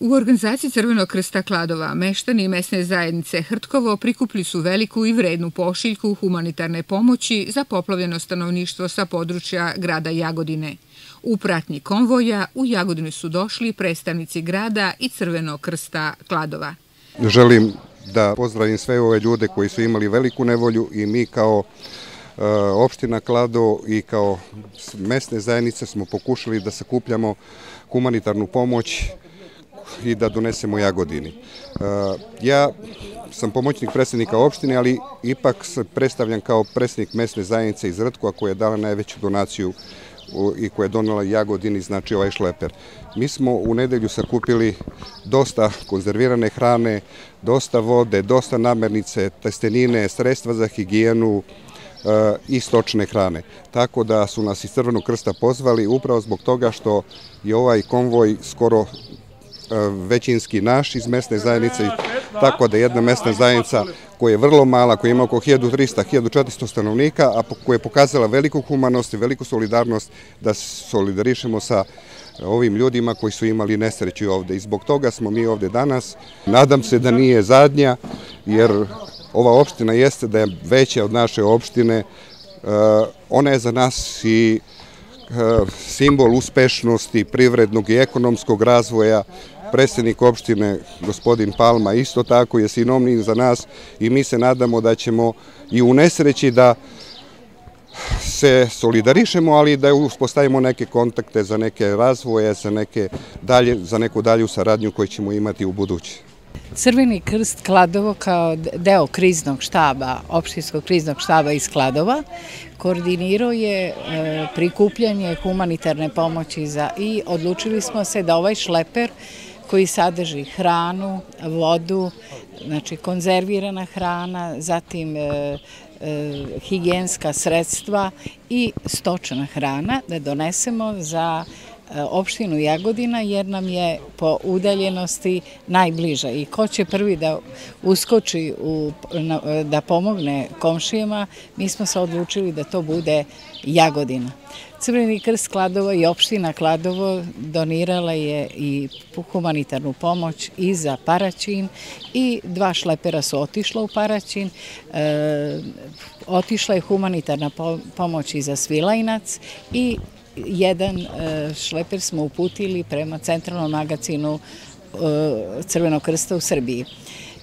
U organizaciji Crvenog krsta Kladova meštani i mesne zajednice Hrtkovo prikupli su veliku i vrednu pošiljku humanitarne pomoći za poplavljeno stanovništvo sa područja grada Jagodine. U pratnji konvoja u Jagodinu su došli predstavnici grada i Crvenog krsta Kladova. Želim da pozdravim sve ove ljude koji su imali veliku nevolju i mi kao e, opština Klado i kao mesne zajednice smo pokušali da sakupljamo humanitarnu pomoć i da donesemo Jagodini. E, ja sam pomoćnik predsednika opštine, ali ipak se predstavljam kao predsednik mesne zajednice iz Rtkova koja je dala najveću donaciju i koja je donela Jagodini, znači ovaj šleper. Mi smo u nedelju sakupili dosta konzervirane hrane, dosta vode, dosta namernice, testenine, sredstva za higijenu, e, i stočne hrane. Tako da su nas iz Crvenog krsta pozvali upravo zbog toga što je ovaj konvoj skoro većinski naš iz mesne zajednice, tako da jedna mesna zajednica koja je vrlo mala, koja ima oko 1300-1400 stanovnika, a koja je pokazala veliku humanost i veliku solidarnost da solidarišemo sa ovim ljudima koji su imali nesreću ovde. I zbog toga smo mi ovde danas. Nadam se da nije zadnja, jer ova opština jeste da je veća od naše opštine. E, ona je za nas i e, simbol uspešnosti privrednog i ekonomskog razvoja predsednik opštine, gospodin Palma, isto tako je sinomnim za nas i mi se nadamo da ćemo i u nesreći da se solidarišemo, ali da uspostavimo neke kontakte za neke razvoje, za, neke dalje, za neku dalju saradnju koju ćemo imati u budući. Crveni krst Kladovo kao deo kriznog štaba, opštinskog kriznog štaba iz Kladova, koordinirao je e, prikupljanje humanitarne pomoći za, i odlučili smo se da ovaj šleper koji sadrži hranu, vodu, znači konzervirana hrana, zatim e, e, higijenska sredstva i stočna hrana da donesemo za opštinu Jagodina jer nam je po udaljenosti najbliža i ko će prvi da uskoči u, da pomogne komšijama, mi smo se odlučili da to bude Jagodina. Crveni krst Kladova i opština Kladovo donirala je i humanitarnu pomoć i za Paraćin i dva šlepera su otišla u Paraćin. E, otišla je humanitarna pomoć i za Svilajnac i jedan e, šleper smo uputili prema centralnom magazinu e, Crvenog krsta u Srbiji.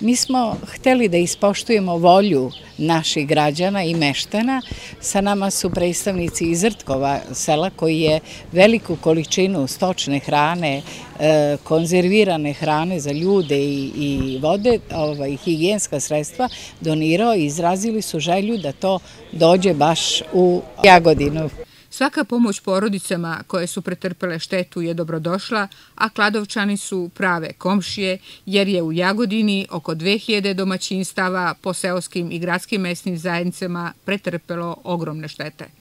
Mi smo hteli da ispoštujemo volju naših građana i meštana. Sa nama su predstavnici iz Rtkova sela koji je veliku količinu stočne hrane, e, konzervirane hrane za ljude i, i vode, ovaj, higijenska sredstva donirao i izrazili su želju da to dođe baš u Jagodinu. Svaka pomoć porodicama koje su pretrpele štetu je dobrodošla, a Kladovčani su prave komšije, jer je u Jagodini oko 2000 domaćinstava po seoskim i gradskim mesnim zajednicama pretrpelo ogromne štete.